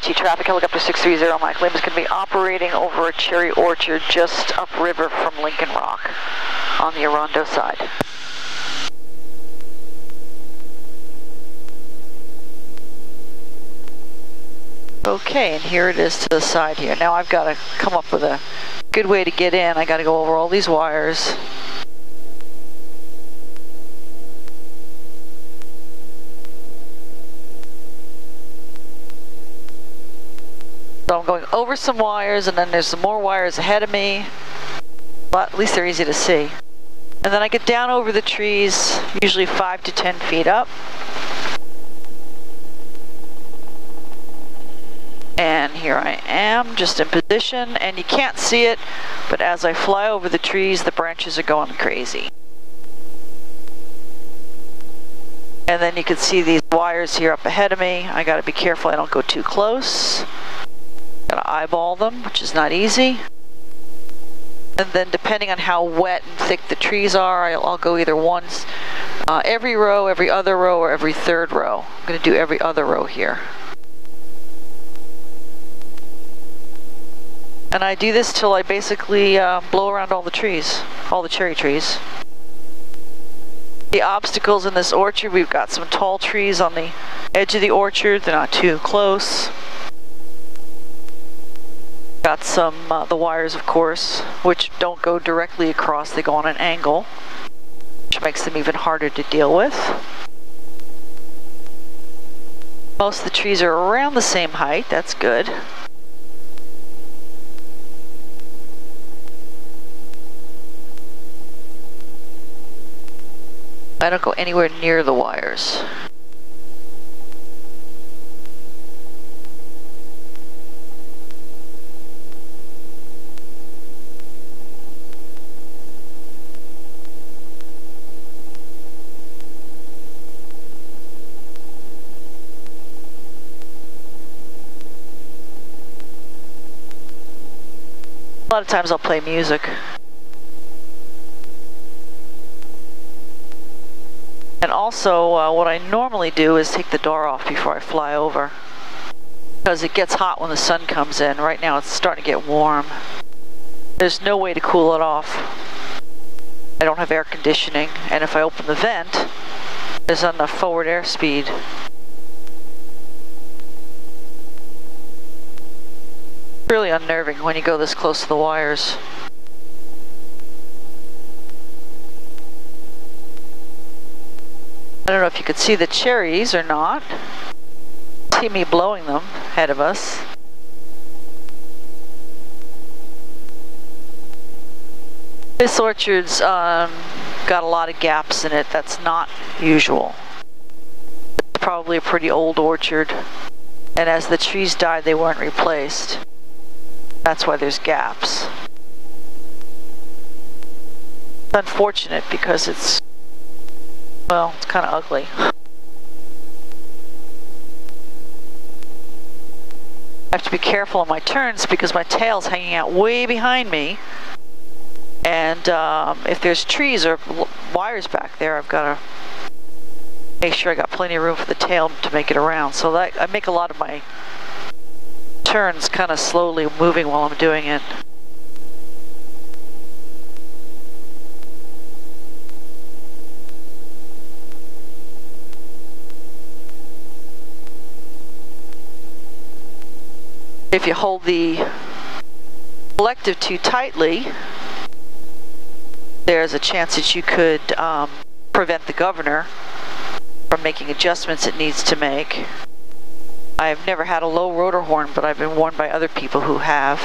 Wenatchee, traffic helicopter 630, Mike Lima is going to be operating over a cherry orchard just upriver from Lincoln Rock on the Orondo side. Okay, and here it is to the side here. Now I've got to come up with a good way to get in. I got to go over all these wires. So I'm going over some wires and then there's some more wires ahead of me. But at least they're easy to see. And then I get down over the trees, usually five to 10 feet up. And here I am, just in position, and you can't see it, but as I fly over the trees, the branches are going crazy. And then you can see these wires here up ahead of me. I gotta be careful I don't go too close. Gotta eyeball them, which is not easy. And then depending on how wet and thick the trees are, I'll, I'll go either once, uh, every row, every other row, or every third row. I'm gonna do every other row here. And I do this till I basically uh, blow around all the trees, all the cherry trees. The obstacles in this orchard, we've got some tall trees on the edge of the orchard. They're not too close. Got some, uh, the wires of course, which don't go directly across, they go on an angle, which makes them even harder to deal with. Most of the trees are around the same height, that's good. I don't go anywhere near the wires. A lot of times I'll play music. And also, uh, what I normally do is take the door off before I fly over. Because it gets hot when the sun comes in. Right now it's starting to get warm. There's no way to cool it off. I don't have air conditioning, and if I open the vent, there's enough forward airspeed really unnerving when you go this close to the wires. I don't know if you could see the cherries or not. See me blowing them ahead of us. This orchard's um, got a lot of gaps in it. That's not usual. It's probably a pretty old orchard. And as the trees died, they weren't replaced. That's why there's gaps. It's unfortunate because it's, well, it's kind of ugly. I have to be careful on my turns because my tail's hanging out way behind me. And um, if there's trees or wires back there, I've got to make sure I got plenty of room for the tail to make it around. So that, I make a lot of my turns kind of slowly moving while I'm doing it. If you hold the collective too tightly, there's a chance that you could um, prevent the governor from making adjustments it needs to make. I've never had a low rotor horn, but I've been warned by other people who have.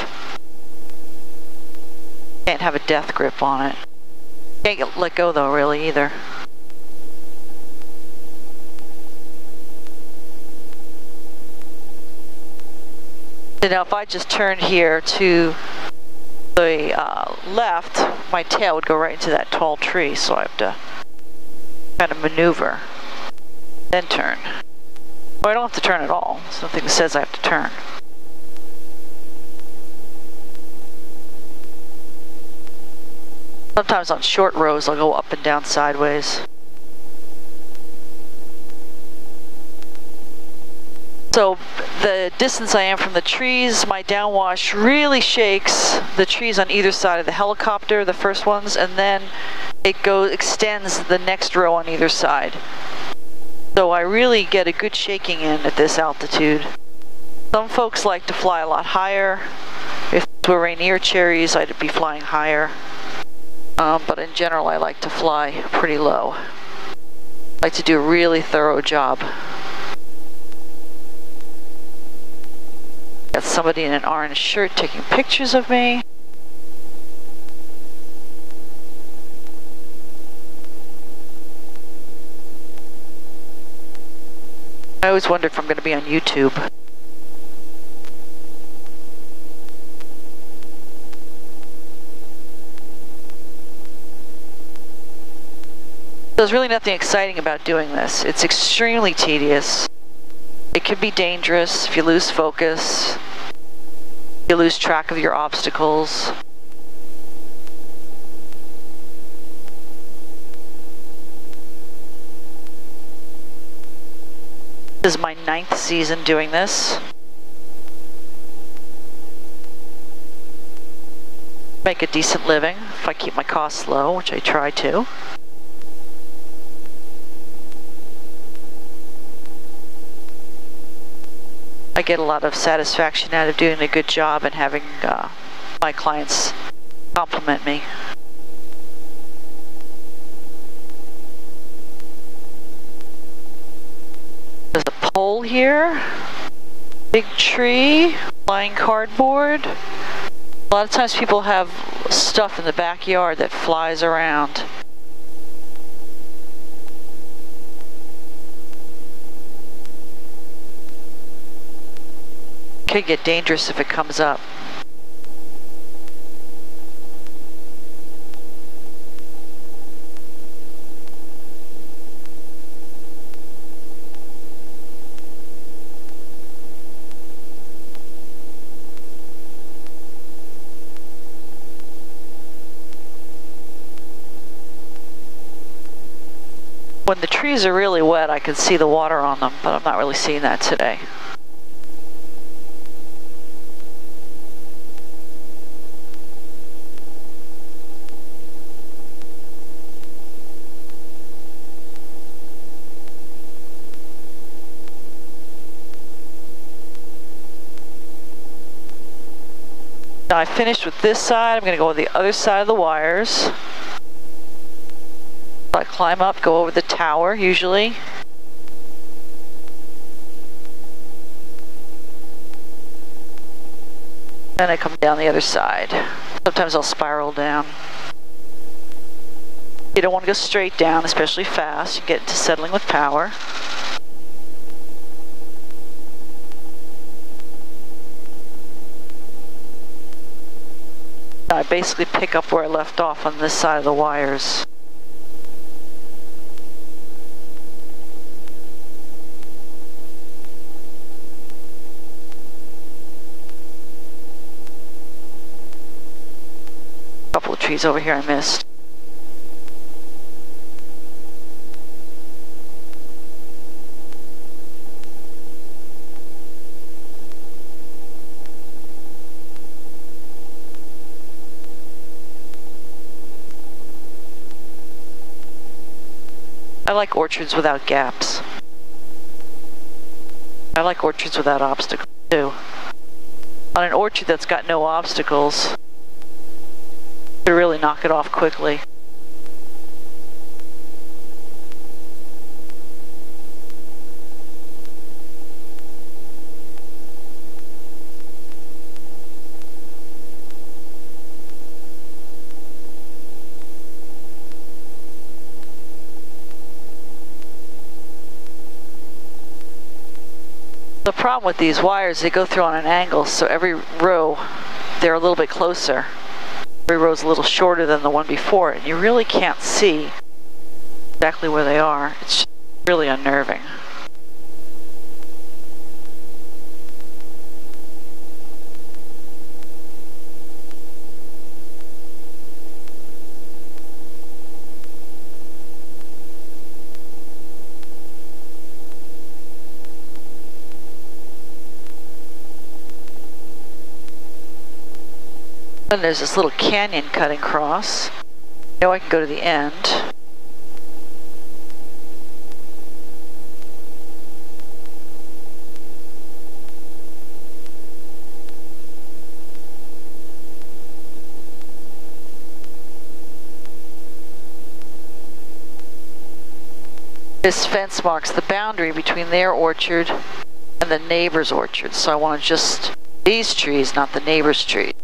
Can't have a death grip on it. Can't let go though, really, either. So now if I just turned here to the uh, left, my tail would go right into that tall tree, so I have to kind of maneuver, then turn. I don't have to turn at all. There's nothing that says I have to turn. Sometimes on short rows I'll go up and down sideways. So the distance I am from the trees, my downwash really shakes the trees on either side of the helicopter, the first ones, and then it goes extends the next row on either side. So I really get a good shaking in at this altitude. Some folks like to fly a lot higher. If it were Rainier cherries, I'd be flying higher. Um, but in general, I like to fly pretty low. I like to do a really thorough job. Got somebody in an orange shirt taking pictures of me. I always wonder if I'm going to be on YouTube. There's really nothing exciting about doing this. It's extremely tedious. It can be dangerous if you lose focus, you lose track of your obstacles. This is my ninth season doing this. Make a decent living if I keep my costs low, which I try to. I get a lot of satisfaction out of doing a good job and having uh, my clients compliment me. Pole here, big tree, flying cardboard. A lot of times people have stuff in the backyard that flies around. could get dangerous if it comes up. When the trees are really wet, I can see the water on them, but I'm not really seeing that today. Now I finished with this side, I'm going to go with the other side of the wires. Climb up, go over the tower usually. Then I come down the other side. Sometimes I'll spiral down. You don't want to go straight down, especially fast. You get into settling with power. I basically pick up where I left off on this side of the wires. Trees over here I missed. I like orchards without gaps. I like orchards without obstacles too. On an orchard that's got no obstacles, you really knock it off quickly. The problem with these wires, they go through on an angle, so every row, they're a little bit closer. Row is a little shorter than the one before, and you really can't see exactly where they are. It's really unnerving. Then there's this little canyon cutting across. Now I can go to the end. This fence marks the boundary between their orchard and the neighbor's orchard. So I want just these trees, not the neighbor's trees.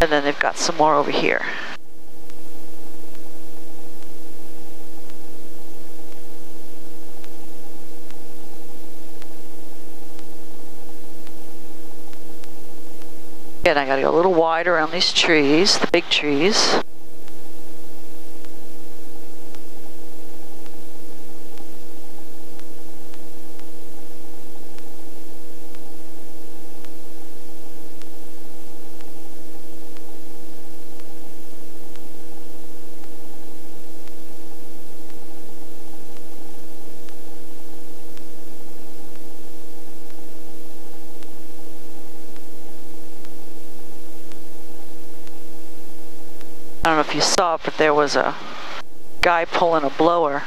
And then they've got some more over here. Again, I gotta go a little wider around these trees, the big trees. I don't know if you saw it, but there was a guy pulling a blower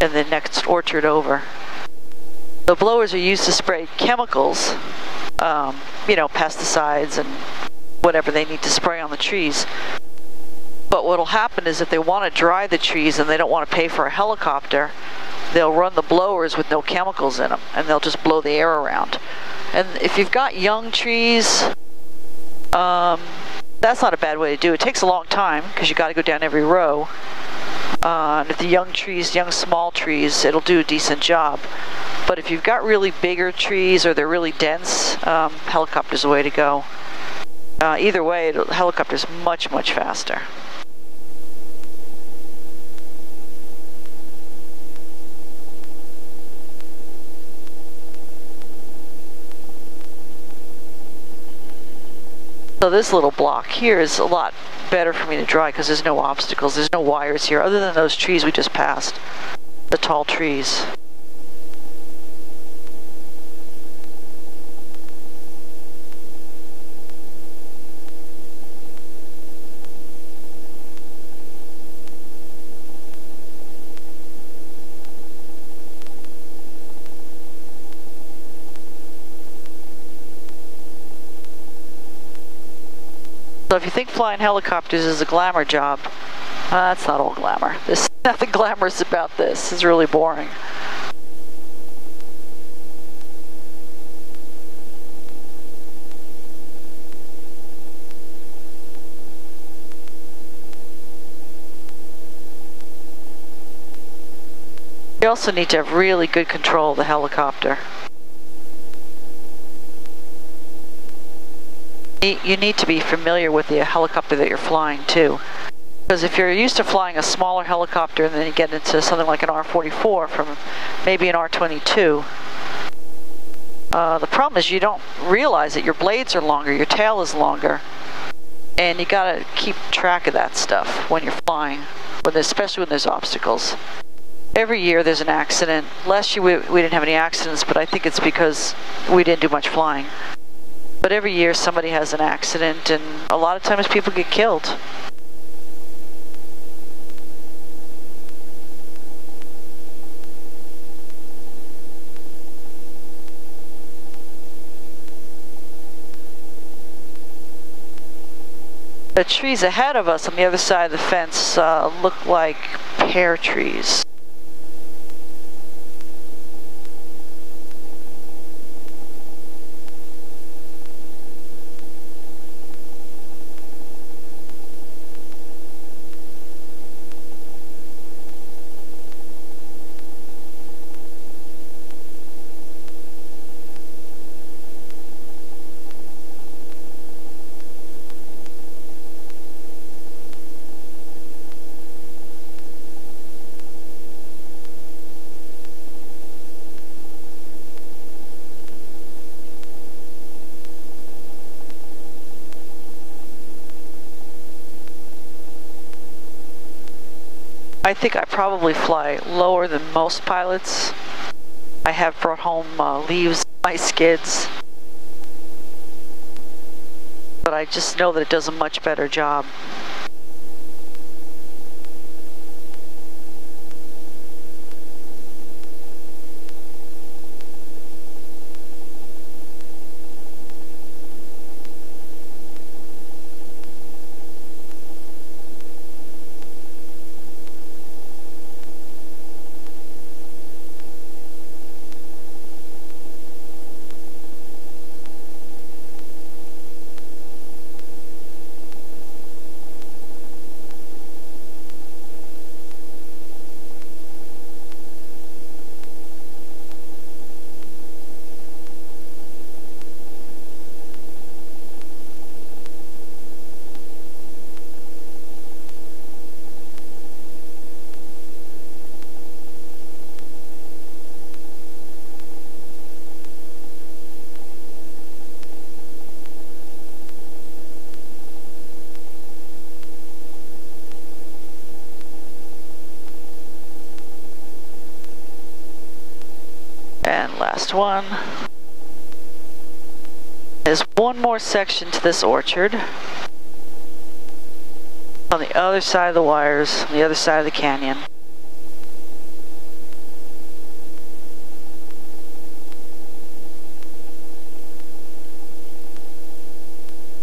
in the next orchard over. The blowers are used to spray chemicals, um, you know, pesticides and whatever they need to spray on the trees. But what'll happen is if they want to dry the trees and they don't want to pay for a helicopter, they'll run the blowers with no chemicals in them and they'll just blow the air around. And if you've got young trees, um, that's not a bad way to do it. It takes a long time because you got to go down every row. Uh, if the young trees, young small trees, it'll do a decent job. But if you've got really bigger trees or they're really dense, um, helicopter's the way to go. Uh, either way, helicopter's much, much faster. So this little block here is a lot better for me to dry because there's no obstacles, there's no wires here other than those trees we just passed, the tall trees. Flying helicopters is a glamour job, uh, that's not all glamour. There's nothing glamorous about this. It's really boring. You also need to have really good control of the helicopter. You need to be familiar with the helicopter that you're flying too. Because if you're used to flying a smaller helicopter and then you get into something like an R-44 from maybe an R-22, uh, the problem is you don't realize that your blades are longer, your tail is longer, and you gotta keep track of that stuff when you're flying, when especially when there's obstacles. Every year there's an accident. Last year we, we didn't have any accidents, but I think it's because we didn't do much flying. But every year somebody has an accident and a lot of times people get killed. The trees ahead of us on the other side of the fence uh, look like pear trees. I think I probably fly lower than most pilots. I have brought home uh, leaves, my skids. But I just know that it does a much better job. And last one. There's one more section to this orchard. On the other side of the wires, on the other side of the canyon.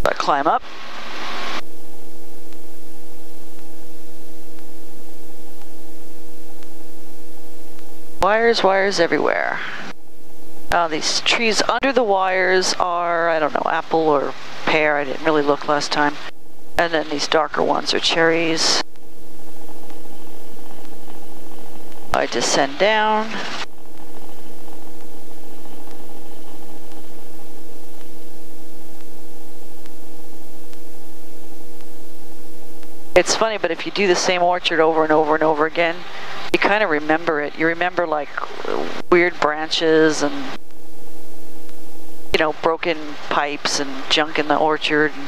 I climb up. Wires, wires everywhere. Uh, these trees under the wires are, I don't know, apple or pear. I didn't really look last time. And then these darker ones are cherries. I descend down. It's funny, but if you do the same orchard over and over and over again, you kind of remember it. You remember like weird branches and you know broken pipes and junk in the orchard and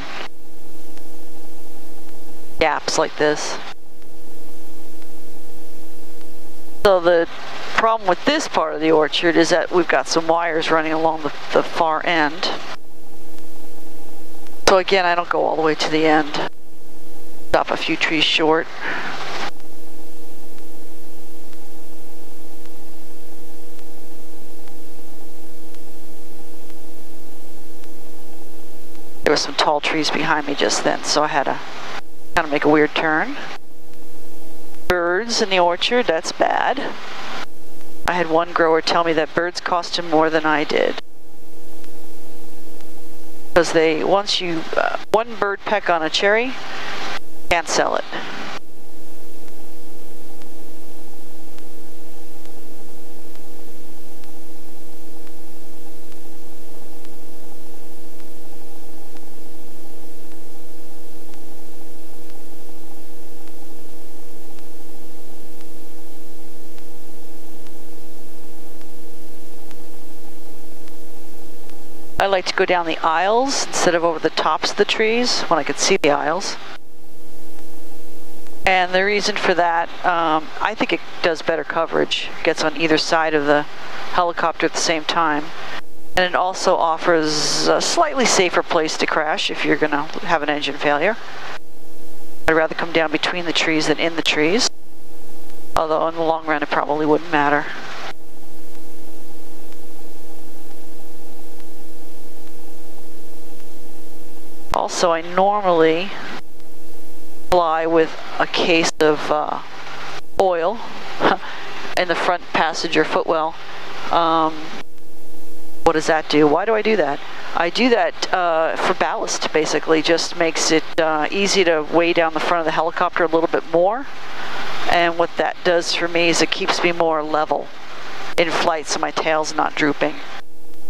gaps like this. So the problem with this part of the orchard is that we've got some wires running along the, the far end. So again, I don't go all the way to the end. Stop a few trees short. Were some tall trees behind me just then, so I had to kind of make a weird turn. Birds in the orchard, that's bad. I had one grower tell me that birds cost him more than I did. Because they, once you, uh, one bird peck on a cherry, can't sell it. I like to go down the aisles instead of over the tops of the trees when I could see the aisles. And the reason for that, um, I think it does better coverage. Gets on either side of the helicopter at the same time. And it also offers a slightly safer place to crash if you're going to have an engine failure. I'd rather come down between the trees than in the trees. Although in the long run it probably wouldn't matter. Also, I normally fly with a case of uh, oil in the front passenger footwell. Um, what does that do? Why do I do that? I do that uh, for ballast, basically. Just makes it uh, easy to weigh down the front of the helicopter a little bit more. And what that does for me is it keeps me more level in flight so my tail's not drooping.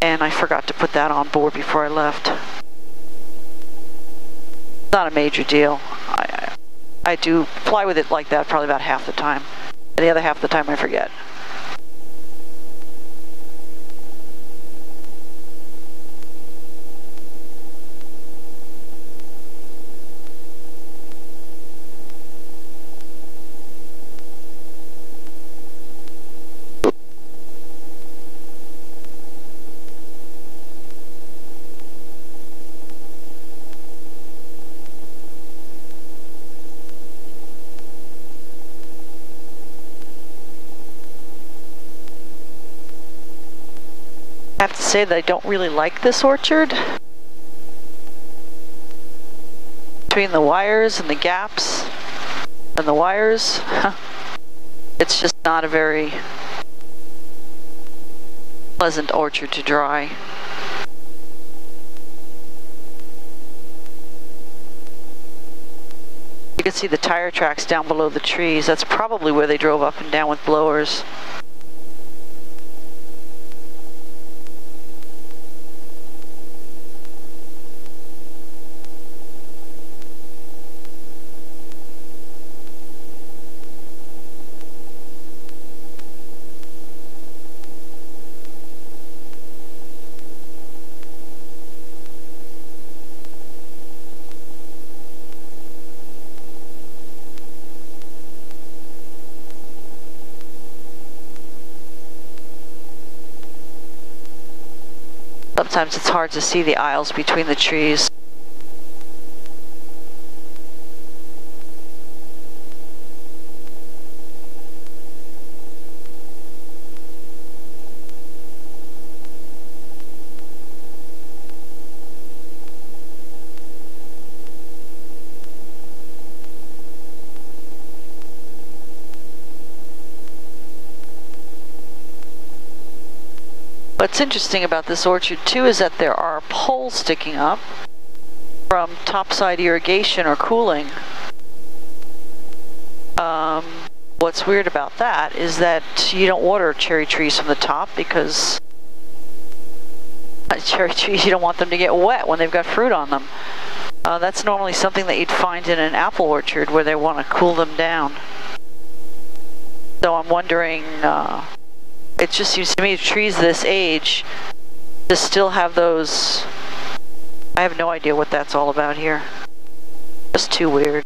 And I forgot to put that on board before I left not a major deal. I, I do fly with it like that probably about half the time. And the other half of the time I forget. Say that I don't really like this orchard. Between the wires and the gaps and the wires, it's just not a very pleasant orchard to dry. You can see the tire tracks down below the trees. That's probably where they drove up and down with blowers. Sometimes it's hard to see the aisles between the trees. What's interesting about this orchard too is that there are poles sticking up from topside irrigation or cooling. Um, what's weird about that is that you don't water cherry trees from the top because cherry trees, you don't want them to get wet when they've got fruit on them. Uh, that's normally something that you'd find in an apple orchard where they want to cool them down. So I'm wondering uh, it just seems to me trees this age to still have those I have no idea what that's all about here. Just too weird.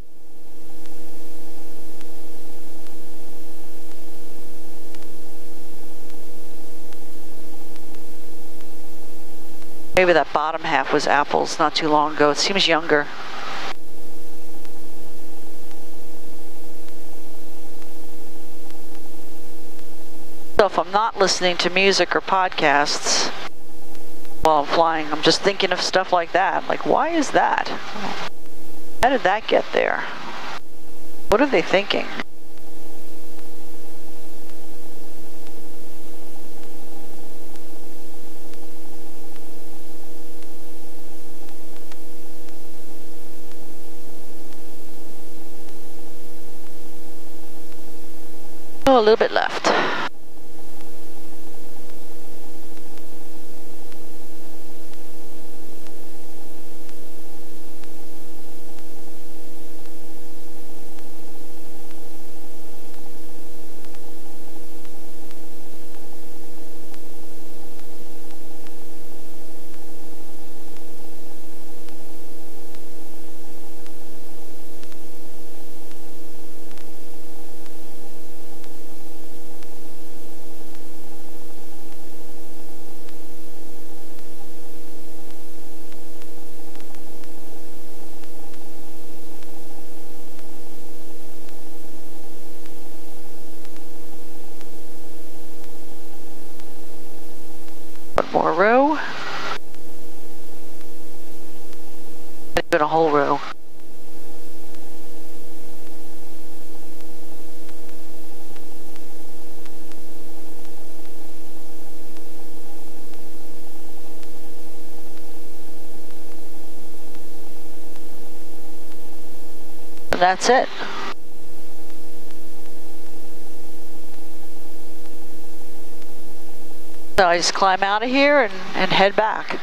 Maybe that bottom half was apples not too long ago. It seems younger if I'm not listening to music or podcasts while I'm flying, I'm just thinking of stuff like that. Like, why is that? How did that get there? What are they thinking? Oh, a little bit left. More row. Even a whole row. That's it. So I just climb out of here and, and head back.